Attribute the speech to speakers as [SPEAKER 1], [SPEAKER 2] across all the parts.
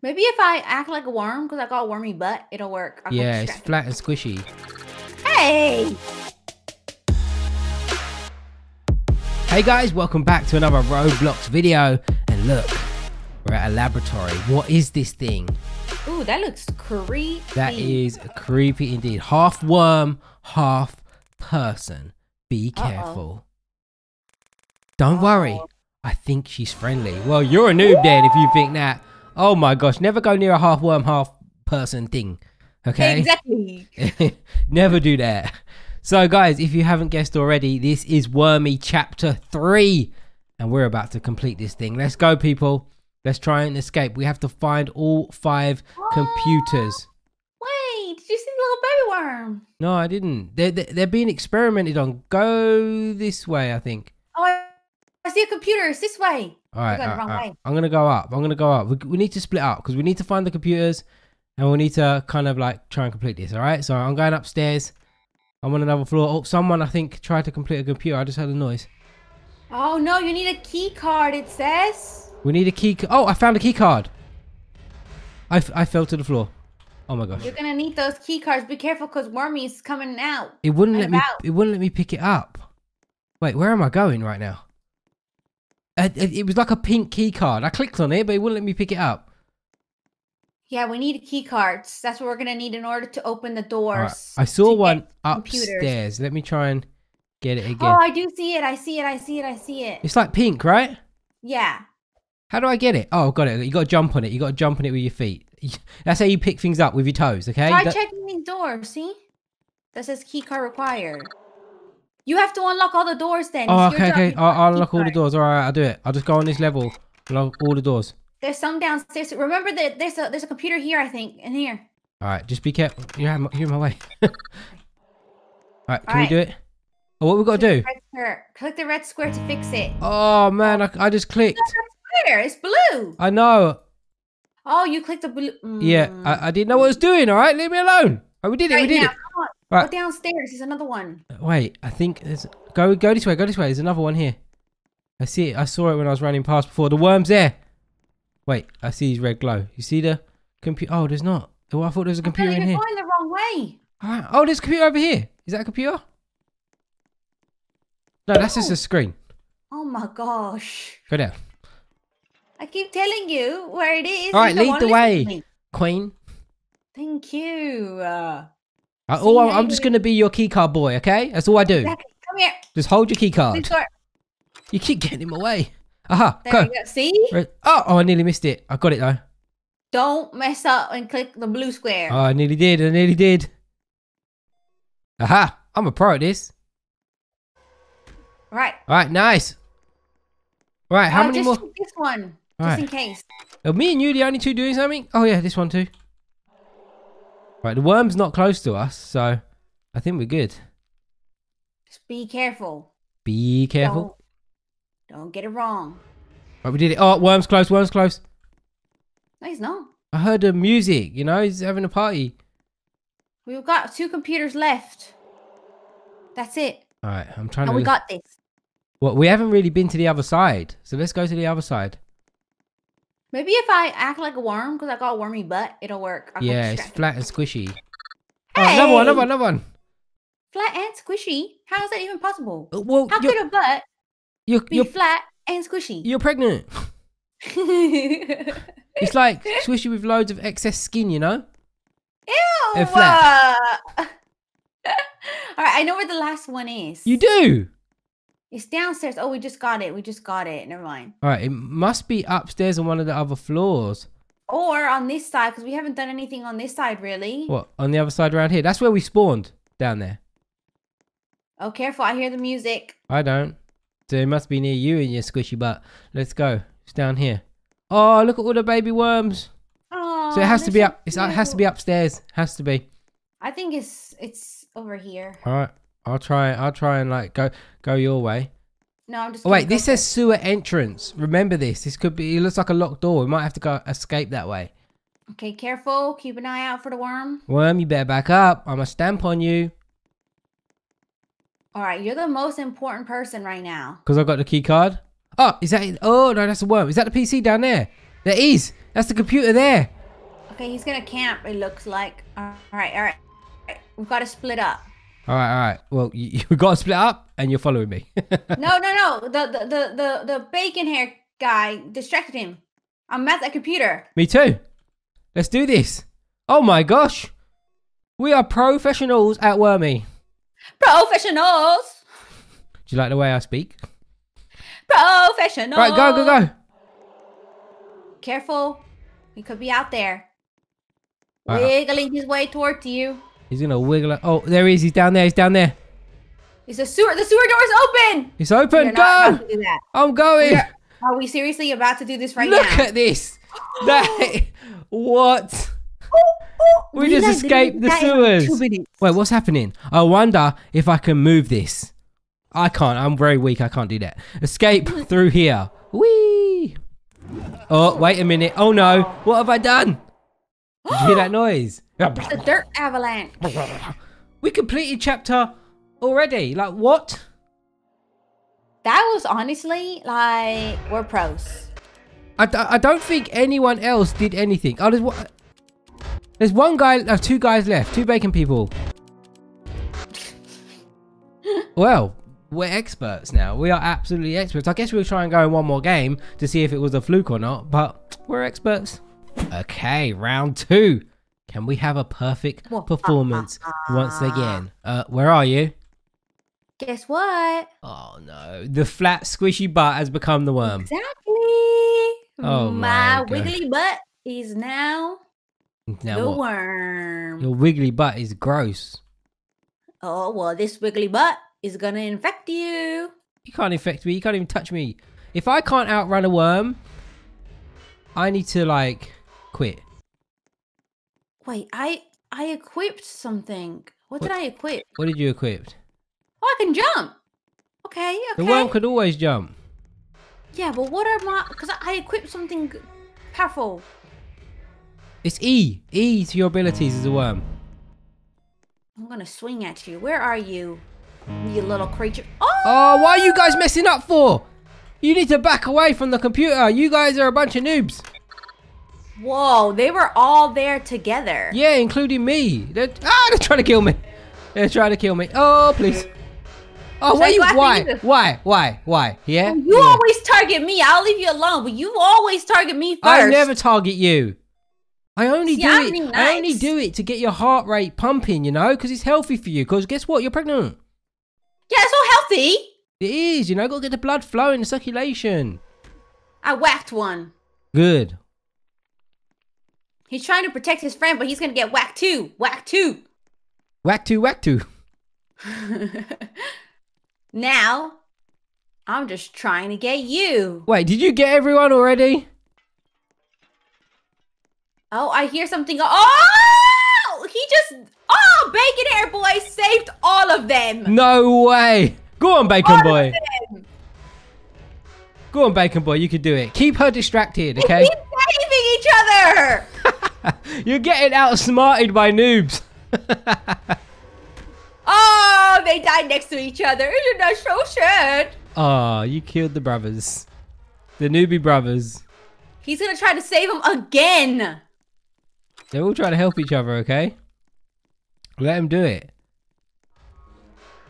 [SPEAKER 1] Maybe if I act like a worm because I got a wormy butt, it'll work. I'll
[SPEAKER 2] Yeah, it's flat and squishy.
[SPEAKER 1] Hey!
[SPEAKER 2] Hey guys, welcome back to another Roblox video. And look, we're at a laboratory. What is this thing?
[SPEAKER 1] Ooh, that looks creepy.
[SPEAKER 2] That is creepy indeed. Half worm, half person. Be careful. Don't worry.
[SPEAKER 1] Uh-oh.
[SPEAKER 2] I think she's friendly. Well, you're a noob then if you think that. Oh my gosh, never go near a half worm, half person thing. Okay?
[SPEAKER 1] Exactly.
[SPEAKER 2] Never do that. So, guys, if you haven't guessed already, this is Wormy Chapter 3. And we're about to complete this thing. Let's go, people. Let's try and escape. We have to find all five computers.
[SPEAKER 1] Wait, did you see the little baby worm?
[SPEAKER 2] No, I didn't. They're, they're, they're being experimented on. Go this way, I think.
[SPEAKER 1] Oh, I- I see a computer. It's this way.
[SPEAKER 2] All right, all right,
[SPEAKER 1] wrong
[SPEAKER 2] all right.
[SPEAKER 1] way.
[SPEAKER 2] I'm gonna go up. I'm gonna go up. We, we need to split up because we need to find the computers, and we need to kind of like try and complete this. All right. So I'm going upstairs. I'm on another floor. Oh, someone I think tried to complete a computer. I just heard a noise.
[SPEAKER 1] Oh no, you need a key card. It says.
[SPEAKER 2] We need a key. Oh, I found a key card. I, f- I fell to the floor. Oh my gosh!
[SPEAKER 1] You're gonna need those key cards. Be careful, cause Wormy's coming out.
[SPEAKER 2] It wouldn't let me. It wouldn't let me pick it up. Wait, where am I going right now? It, was like a pink key card. I clicked on it, but it wouldn't let me pick it up.
[SPEAKER 1] Yeah, we need key cards. That's what we're gonna need in order to open the
[SPEAKER 2] All right,
[SPEAKER 1] doors.
[SPEAKER 2] I saw one
[SPEAKER 1] computers.
[SPEAKER 2] upstairs. Let me try and get it again.
[SPEAKER 1] Oh, I do see it. I see it. I see it. I see it.
[SPEAKER 2] It's like pink, right?
[SPEAKER 1] Yeah.
[SPEAKER 2] How do I get it? Oh, got it. You got to jump on it. You got to jump on it with your feet. That's how you pick things up with your toes, okay?
[SPEAKER 1] Try checking these doors. See? That says key card required. You have to unlock all the doors then.
[SPEAKER 2] oh,
[SPEAKER 1] It's
[SPEAKER 2] okay, okay. I'll, I'll unlock all the doors. All right, I'll do it. I'll just go on this level, unlock all the doors.
[SPEAKER 1] There's some downstairs. Remember that there's a there's a computer here, I think, in here.
[SPEAKER 2] All right, just be careful. You're in my, you're in my way. all right, can
[SPEAKER 1] All
[SPEAKER 2] we do it? Oh, what we got to do?
[SPEAKER 1] Click the red square to fix it.
[SPEAKER 2] Oh man, I, I just clicked.
[SPEAKER 1] It's blue.
[SPEAKER 2] I know.
[SPEAKER 1] Oh, you clicked the blue.
[SPEAKER 2] Yeah,
[SPEAKER 1] Mm.
[SPEAKER 2] I, I didn't know what I was doing. All right, leave me alone. Oh, we did it. we did
[SPEAKER 1] now,
[SPEAKER 2] it. Right.
[SPEAKER 1] Go downstairs. There's another one.
[SPEAKER 2] Wait, I think there's go go this way, go this way. There's another one here. I see it. I saw it when I was running past before. The worm's there. Wait, I see his red glow. You see the computer? Oh, there's not. Oh, I thought there was a
[SPEAKER 1] I'm
[SPEAKER 2] computer in here.
[SPEAKER 1] You're going the wrong way.
[SPEAKER 2] Ah, Oh, there's a computer over here. Is that a computer? No, that's just a screen.
[SPEAKER 1] Oh my gosh.
[SPEAKER 2] Go down,
[SPEAKER 1] I keep telling you where it is.
[SPEAKER 2] All right, lead the way. Queen.
[SPEAKER 1] Thank you. Uh,
[SPEAKER 2] Uh,
[SPEAKER 1] See
[SPEAKER 2] oh, I'm- I'm just gonna be your keycard boy. Okay, that's all I do.
[SPEAKER 1] exactly. Come here.
[SPEAKER 2] Just hold your keycard. You keep getting him away. Aha,
[SPEAKER 1] There
[SPEAKER 2] go.
[SPEAKER 1] we go. See?
[SPEAKER 2] Oh, oh, I nearly missed it. I got it though.
[SPEAKER 1] Don't mess up and click the blue square.
[SPEAKER 2] Oh, I nearly did. I nearly did. Aha! I'm a pro at this.
[SPEAKER 1] right.
[SPEAKER 2] All right, nice. All right, how
[SPEAKER 1] Uh,
[SPEAKER 2] many
[SPEAKER 1] just
[SPEAKER 2] more?
[SPEAKER 1] this one,
[SPEAKER 2] All
[SPEAKER 1] just
[SPEAKER 2] right.
[SPEAKER 1] in case.
[SPEAKER 2] Are me and you the only two doing something? Oh yeah, this one too. Right, the worm's not close to us, so I think we're good.
[SPEAKER 1] Just be careful.
[SPEAKER 2] Be careful.
[SPEAKER 1] Don't, don't get it wrong.
[SPEAKER 2] Right, we did it. Oh, worm's close. Worm's close.
[SPEAKER 1] No, he's not.
[SPEAKER 2] I heard the music. You know, he's having a party.
[SPEAKER 1] We've got two computers left. That's it.
[SPEAKER 2] All right, I'm trying
[SPEAKER 1] And
[SPEAKER 2] to.
[SPEAKER 1] we got this.
[SPEAKER 2] Well, we haven't really been to the other side, so let's go to the other side.
[SPEAKER 1] Maybe if I act like a worm, because I got a wormy butt, it'll work. I'll
[SPEAKER 2] yeah, it's flat and squishy. Oh, another one. Another one. Another one.
[SPEAKER 1] Flat and squishy? How is that even possible?
[SPEAKER 2] Uh, Well,
[SPEAKER 1] How could a butt
[SPEAKER 2] you're,
[SPEAKER 1] be
[SPEAKER 2] you're,
[SPEAKER 1] flat and squishy?
[SPEAKER 2] you're pregnant. It's like squishy with loads of excess skin, you know?
[SPEAKER 1] Ew! All right, I know where the last one is.
[SPEAKER 2] You do.
[SPEAKER 1] It's downstairs. Oh, we just got it. We just got it. Never mind.
[SPEAKER 2] All right, it must be upstairs on one of the other floors.
[SPEAKER 1] Or on this side, because we haven't done anything on this side, really.
[SPEAKER 2] What, on the other side around here? That's where we spawned, down there.
[SPEAKER 1] Oh, careful. I hear the music.
[SPEAKER 2] I don't. So it must be near you and your squishy butt. Let's go. It's down here. Oh, look at all the baby worms.
[SPEAKER 1] Oh,
[SPEAKER 2] So it has to be up. It's, it has to be upstairs. Has to be.
[SPEAKER 1] I think it's it's over here.
[SPEAKER 2] All right. I'll try. I'll try and like go go your way.
[SPEAKER 1] No, I'm just.
[SPEAKER 2] Oh wait, this says sewer entrance. Remember this. This could be. It looks like a locked door. We might have to go escape that way.
[SPEAKER 1] Okay, careful. Keep an eye out for the worm.
[SPEAKER 2] Worm, you better back up. I'm gonna stamp on you
[SPEAKER 1] All right, you're the most important person right now.
[SPEAKER 2] because I got the key card. Oh, is that? Oh no, that's a worm. Is that the PC down there? There is. That's the computer there.
[SPEAKER 1] Okay, he's gonna camp. It looks like. All right, all right. We've got to split up.
[SPEAKER 2] All right, all right. Well, you, you got to split up, and you're following me.
[SPEAKER 1] No, no, no. The the the the, the bacon hair guy distracted him. I'm at the computer.
[SPEAKER 2] me too. Let's do this. Oh my gosh. We are professionals at Wormy.
[SPEAKER 1] Professionals.
[SPEAKER 2] Do you like the way I speak?
[SPEAKER 1] Professionals.
[SPEAKER 2] Right, go, go, go.
[SPEAKER 1] Careful. He could be out there.
[SPEAKER 2] Uh-uh.
[SPEAKER 1] Wiggling his way towards you.
[SPEAKER 2] He's gonna wiggle. it. Oh, there he is. He's down there. He's down there.
[SPEAKER 1] Is the sewer the sewer door is open?
[SPEAKER 2] It's open. Go. I'm going.
[SPEAKER 1] We are, we seriously about to do this right
[SPEAKER 2] Look
[SPEAKER 1] now?
[SPEAKER 2] Look at this. That. what? We
[SPEAKER 1] We
[SPEAKER 2] just escaped the sewers. Wait, what's happening? I wonder if I can move this. I can't. I'm very weak. I can't do that. Escape through here. Whee! Oh, wait a minute. Oh no. What have I done? Did you hear that noise?
[SPEAKER 1] The dirt avalanche.
[SPEAKER 2] We completed chapter already. Like, what?
[SPEAKER 1] That was honestly like we're pros.
[SPEAKER 2] I, d- I don't think anyone else did anything. Oh, there's one. There's one guy, uh, two guys left, two bacon people. well, we're experts now. We are absolutely experts. I guess we'll try and go in one more game to see if it was a fluke or not, but we're experts. Okay, round two. Can we have a perfect
[SPEAKER 1] Whoa.
[SPEAKER 2] performance once again? Uh, where are you?
[SPEAKER 1] Guess what?
[SPEAKER 2] Oh no, the flat squishy butt has become the worm.
[SPEAKER 1] Exactly.
[SPEAKER 2] Oh my
[SPEAKER 1] my
[SPEAKER 2] God.
[SPEAKER 1] wiggly butt is now,
[SPEAKER 2] Now
[SPEAKER 1] the
[SPEAKER 2] what?
[SPEAKER 1] worm.
[SPEAKER 2] Your wiggly butt is gross.
[SPEAKER 1] Oh well, this wiggly butt is gonna infect you.
[SPEAKER 2] You can't infect me. You can't even touch me. If I can't outrun a worm, I need to like quit.
[SPEAKER 1] Wait, I I equipped something. What, did I equip?
[SPEAKER 2] What did you equip?
[SPEAKER 1] Oh, I can jump. Okay, okay.
[SPEAKER 2] The worm could always jump.
[SPEAKER 1] Yeah, but what are my? Because I equipped something powerful.
[SPEAKER 2] It's E. E to your abilities as a worm.
[SPEAKER 1] I'm gonna swing at you. Where are you, you little creature? Oh!
[SPEAKER 2] Oh, why are you guys messing up for? You need to back away from the computer. You guys are a bunch of noobs.
[SPEAKER 1] Whoa! They were all there together.
[SPEAKER 2] Yeah, including me. They're, ah, they're trying to kill me. They're trying to kill me. Oh, please. Oh, why you? Why?
[SPEAKER 1] you?
[SPEAKER 2] Why? Why? Why? Yeah.
[SPEAKER 1] You
[SPEAKER 2] Yeah.
[SPEAKER 1] always target me. I'll leave you alone, but you always target me first.
[SPEAKER 2] I never target you. I only
[SPEAKER 1] See,
[SPEAKER 2] do
[SPEAKER 1] I'm
[SPEAKER 2] it.
[SPEAKER 1] being
[SPEAKER 2] I only do it to get your heart rate pumping, you know, because it's healthy for you. Because guess what? You're pregnant.
[SPEAKER 1] Yeah, it's all healthy.
[SPEAKER 2] It is, you know. Got to get the blood flowing, the circulation.
[SPEAKER 1] I whacked one.
[SPEAKER 2] Good.
[SPEAKER 1] He's trying to protect his friend, but he's gonna get whacked too. Whack too.
[SPEAKER 2] Whack two, whack two.
[SPEAKER 1] now, I'm just trying to get you.
[SPEAKER 2] Wait, did you get everyone already?
[SPEAKER 1] Oh, I hear something. Oh, he just. Oh, Bacon Hair Boy saved all of them.
[SPEAKER 2] No way. Go on, Bacon
[SPEAKER 1] All of
[SPEAKER 2] Boy.
[SPEAKER 1] them.
[SPEAKER 2] Go on, Bacon Boy. You can do it. Keep her distracted, okay?
[SPEAKER 1] keep saving each other.
[SPEAKER 2] You're getting outsmarted by noobs.
[SPEAKER 1] Oh, they died next to each other. Isn't that so sad?
[SPEAKER 2] oh, you killed the brothers. The newbie brothers.
[SPEAKER 1] He's gonna try to save them again.
[SPEAKER 2] They're all trying to help each other, okay? Let him do it.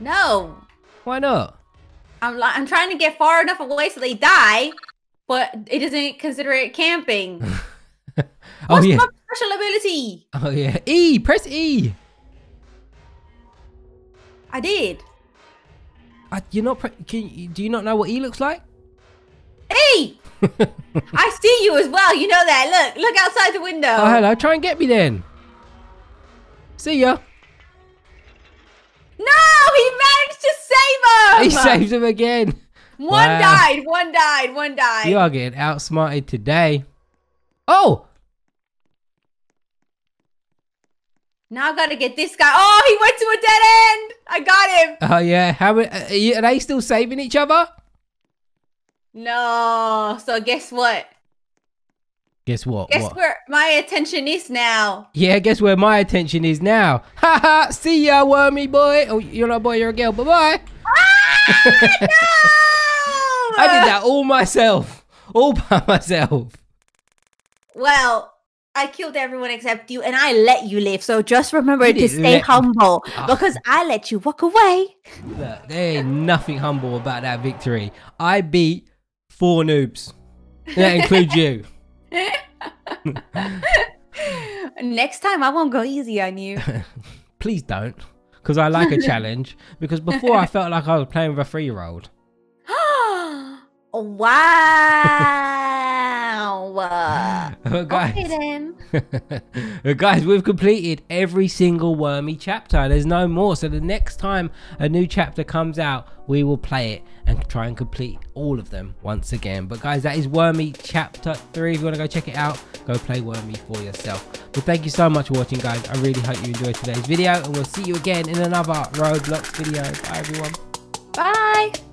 [SPEAKER 1] No,
[SPEAKER 2] Why not?
[SPEAKER 1] I'm I'm trying to get far enough away so they die, but it doesn't consider it camping.
[SPEAKER 2] oh
[SPEAKER 1] What's
[SPEAKER 2] yeah.
[SPEAKER 1] Special ability?
[SPEAKER 2] Oh yeah. E. Press E.
[SPEAKER 1] I did.
[SPEAKER 2] Uh, you're not. Pre- can you, do you not know what E looks like?
[SPEAKER 1] E! I see you as well. You know that. Look, look outside the window.
[SPEAKER 2] Oh hello. Try and get me then. See ya.
[SPEAKER 1] No, he managed to save him.
[SPEAKER 2] He saves him again.
[SPEAKER 1] One
[SPEAKER 2] Wow.
[SPEAKER 1] died. One died. One died.
[SPEAKER 2] You are getting outsmarted today. Oh,
[SPEAKER 1] Now I gotta get this guy. Oh, he went to a dead end. I got him.
[SPEAKER 2] oh yeah. How? Are, you, are they still saving each other?
[SPEAKER 1] No. So guess what?
[SPEAKER 2] Guess what?
[SPEAKER 1] Guess
[SPEAKER 2] what?
[SPEAKER 1] where my attention is now.
[SPEAKER 2] Yeah, guess where my attention is now. Ha ha. See ya, wormy boy. Oh, you're not a boy. You're a girl. Bye bye.
[SPEAKER 1] Ah, no!
[SPEAKER 2] I did that all myself. All by myself.
[SPEAKER 1] Well, I killed everyone except you, and I let you live. So just remember
[SPEAKER 2] You
[SPEAKER 1] to stay humble
[SPEAKER 2] Ah.
[SPEAKER 1] because I let you walk away.
[SPEAKER 2] Look, there ain't nothing humble about that victory. I beat four noobs. That includes you.
[SPEAKER 1] Next time, I won't go easy on you.
[SPEAKER 2] Please don't. Because I like a challenge. Because before I felt like I was playing with a three year But uh, guys,
[SPEAKER 1] Okay.
[SPEAKER 2] Guys, we've completed every single wormy chapter. There's no more. So the next time a new chapter comes out, we will play it and try and complete all of them once again. But guys, that is Wormy chapter 3. If you want to go check it out, go play Wormy for yourself. But thank you so much for watching, guys. I really hope you enjoyed today's video. And we'll see you again in another Roblox video. Bye, everyone.
[SPEAKER 1] Bye.